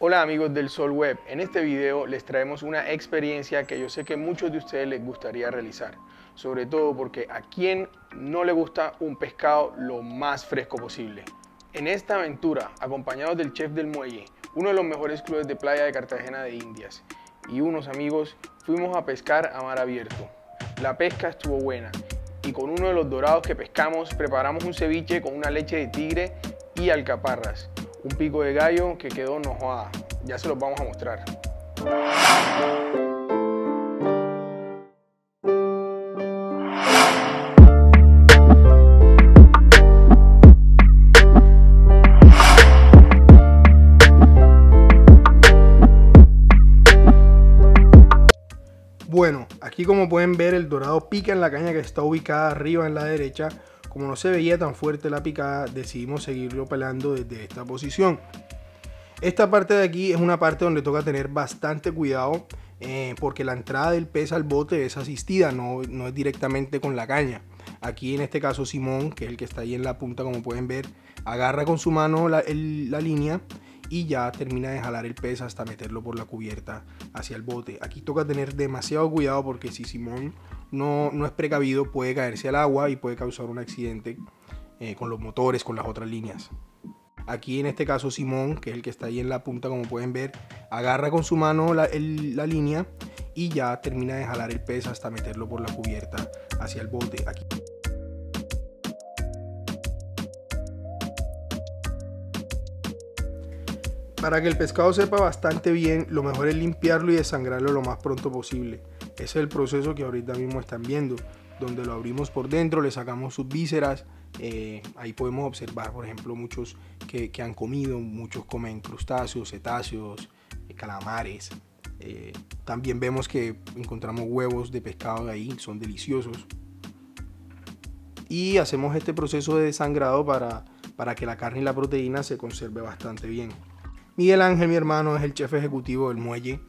Hola amigos del Sol Web, en este video les traemos una experiencia que yo sé que muchos de ustedes les gustaría realizar, sobre todo porque a quien no le gusta un pescado lo más fresco posible. En esta aventura, acompañados del chef del muelle, uno de los mejores clubes de playa de Cartagena de Indias, y unos amigos, fuimos a pescar a mar abierto. La pesca estuvo buena y con uno de los dorados que pescamos preparamos un ceviche con una leche de tigre y alcaparras un pico de gallo que quedó nojada. Ya se los vamos a mostrar. Bueno, aquí como pueden ver el dorado pica en la caña que está ubicada arriba en la derecha como no se veía tan fuerte la picada, decidimos seguirlo pelando desde esta posición. Esta parte de aquí es una parte donde toca tener bastante cuidado eh, porque la entrada del pez al bote es asistida, no, no es directamente con la caña. Aquí en este caso Simón, que es el que está ahí en la punta como pueden ver, agarra con su mano la, la línea y ya termina de jalar el pez hasta meterlo por la cubierta hacia el bote. Aquí toca tener demasiado cuidado porque si Simón no, no es precavido puede caerse al agua y puede causar un accidente eh, con los motores, con las otras líneas. Aquí en este caso Simón, que es el que está ahí en la punta como pueden ver, agarra con su mano la, la línea y ya termina de jalar el pez hasta meterlo por la cubierta hacia el bote. Aquí. Para que el pescado sepa bastante bien, lo mejor es limpiarlo y desangrarlo lo más pronto posible. Es el proceso que ahorita mismo están viendo, donde lo abrimos por dentro, le sacamos sus vísceras. Eh, ahí podemos observar, por ejemplo, muchos que, han comido, muchos comen crustáceos, cetáceos, eh, calamares. Eh, también vemos que encontramos huevos de pescado ahí, son deliciosos. Y hacemos este proceso de desangrado para, para que la carne y la proteína se conserve bastante bien. Miguel Ángel, mi hermano, es el chef ejecutivo del muelle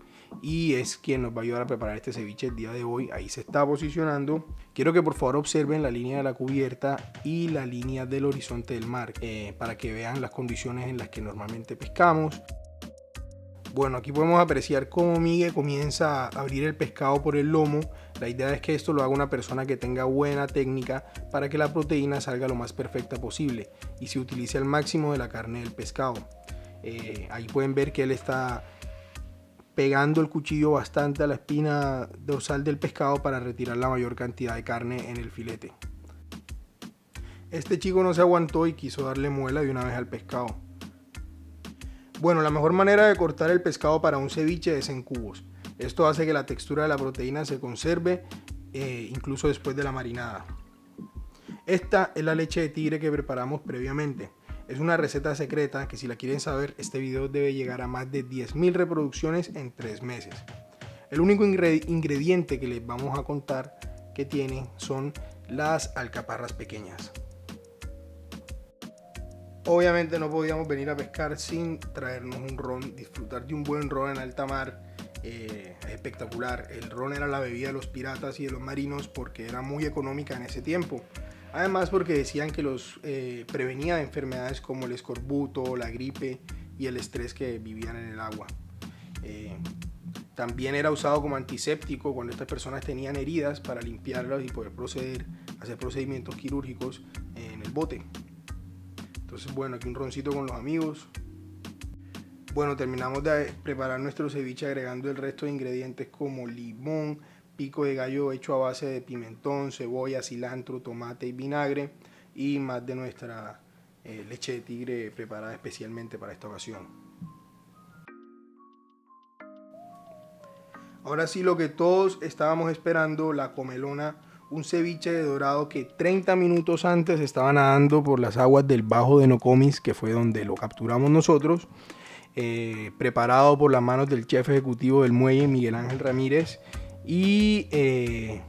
y es quien nos va a ayudar a preparar este ceviche el día de hoy. Ahí se está posicionando. Quiero que por favor observen la línea de la cubierta y la línea del horizonte del mar eh, para que vean las condiciones en las que normalmente pescamos. Bueno, aquí podemos apreciar cómo Miguel comienza a abrir el pescado por el lomo. La idea es que esto lo haga una persona que tenga buena técnica para que la proteína salga lo más perfecta posible y se utilice al máximo de la carne del pescado. Eh, ahí pueden ver que él está pegando el cuchillo bastante a la espina dorsal del pescado para retirar la mayor cantidad de carne en el filete. Este chico no se aguantó y quiso darle muela de una vez al pescado. Bueno, la mejor manera de cortar el pescado para un ceviche es en cubos. Esto hace que la textura de la proteína se conserve eh, incluso después de la marinada. Esta es la leche de tigre que preparamos previamente. Es una receta secreta que si la quieren saber, este video debe llegar a más de 10.000 reproducciones en 3 meses. El único ingrediente que les vamos a contar que tiene son las alcaparras pequeñas. Obviamente no podíamos venir a pescar sin traernos un ron, disfrutar de un buen ron en alta mar. Eh, espectacular. El ron era la bebida de los piratas y de los marinos porque era muy económica en ese tiempo. Además porque decían que los eh, prevenía de enfermedades como el escorbuto, la gripe y el estrés que vivían en el agua. Eh, también era usado como antiséptico cuando estas personas tenían heridas para limpiarlas y poder proceder a hacer procedimientos quirúrgicos en el bote. Entonces, bueno, aquí un roncito con los amigos. Bueno, terminamos de preparar nuestro ceviche agregando el resto de ingredientes como limón, pico de gallo hecho a base de pimentón, cebolla, cilantro, tomate y vinagre y más de nuestra eh, leche de tigre preparada especialmente para esta ocasión. Ahora sí lo que todos estábamos esperando, la comelona, un ceviche de dorado que 30 minutos antes estaba nadando por las aguas del Bajo de Nocomis, que fue donde lo capturamos nosotros, eh, preparado por las manos del chef ejecutivo del muelle, Miguel Ángel Ramírez, y eh,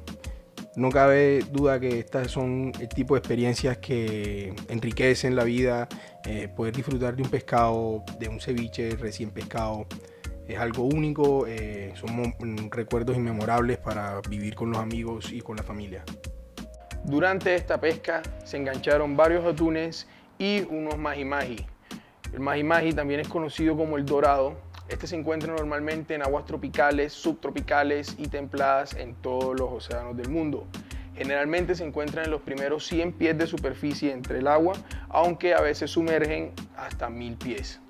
no cabe duda que estas son el tipo de experiencias que enriquecen la vida. Eh, poder disfrutar de un pescado, de un ceviche recién pescado, es algo único. Eh, son recuerdos inmemorables para vivir con los amigos y con la familia. Durante esta pesca se engancharon varios atunes y unos maji maji. El maji maji también es conocido como el dorado Este se encuentra normalmente en aguas tropicales, subtropicales y templadas en todos los océanos del mundo. Generalmente se encuentran en los primeros 100 pies de superficie entre el agua, aunque a veces sumergen hasta 1000 pies.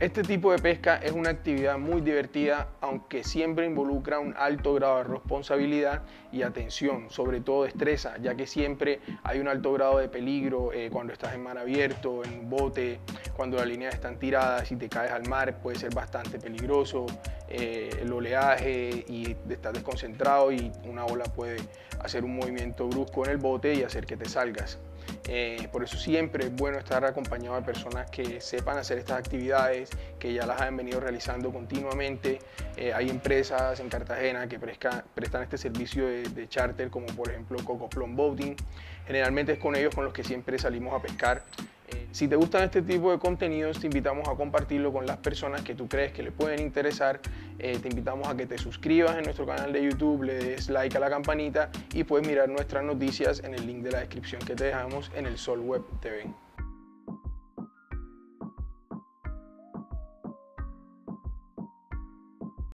Este tipo de pesca es una actividad muy divertida, aunque siempre involucra un alto grado de responsabilidad y atención, sobre todo destreza, ya que siempre hay un alto grado de peligro eh, cuando estás en mar abierto, en un bote, cuando las líneas están tiradas y te caes al mar puede ser bastante peligroso, eh, el oleaje y estás desconcentrado y una ola puede hacer un movimiento brusco en el bote y hacer que te salgas. Eh, por eso siempre es bueno estar acompañado de personas que sepan hacer estas actividades, que ya las han venido realizando continuamente. Eh, hay empresas en Cartagena que prestan este servicio de, charter, como por ejemplo Coco Plum Boating. Generalmente es con ellos con los que siempre salimos a pescar. Eh, si te gustan este tipo de contenidos, te invitamos a compartirlo con las personas que tú crees que le pueden interesar. te invitamos a que te suscribas en nuestro canal de YouTube, le des like a la campanita y puedes mirar nuestras noticias en el link de la descripción que te dejamos en el Sol Web TV.